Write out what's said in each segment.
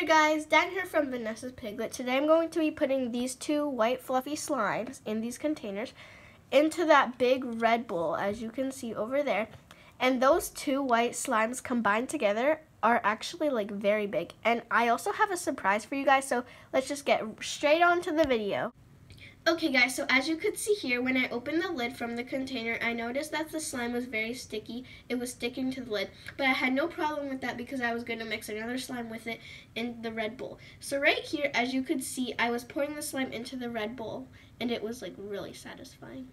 there guys, Dan here from Vanessa's Piglet. Today I'm going to be putting these two white fluffy slimes in these containers into that big red bowl as you can see over there. And those two white slimes combined together are actually like very big. And I also have a surprise for you guys, so let's just get straight on to the video. Okay guys, so as you could see here, when I opened the lid from the container, I noticed that the slime was very sticky. It was sticking to the lid, but I had no problem with that because I was going to mix another slime with it in the red bowl. So right here, as you could see, I was pouring the slime into the red bowl, and it was like really satisfying.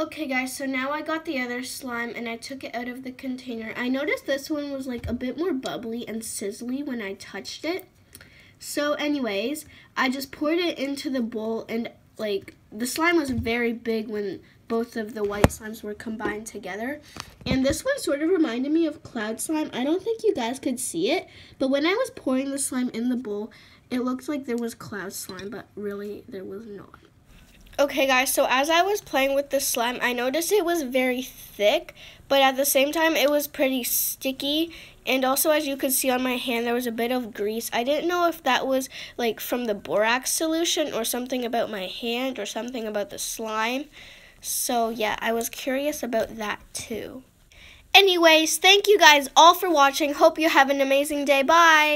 Okay guys, so now I got the other slime and I took it out of the container. I noticed this one was like a bit more bubbly and sizzly when I touched it. So anyways, I just poured it into the bowl and like the slime was very big when both of the white slimes were combined together. And this one sort of reminded me of cloud slime. I don't think you guys could see it, but when I was pouring the slime in the bowl, it looked like there was cloud slime, but really there was not. Okay guys, so as I was playing with the slime, I noticed it was very thick, but at the same time it was pretty sticky. And also as you could see on my hand, there was a bit of grease. I didn't know if that was like from the borax solution or something about my hand or something about the slime. So yeah, I was curious about that too. Anyways, thank you guys all for watching. Hope you have an amazing day. Bye!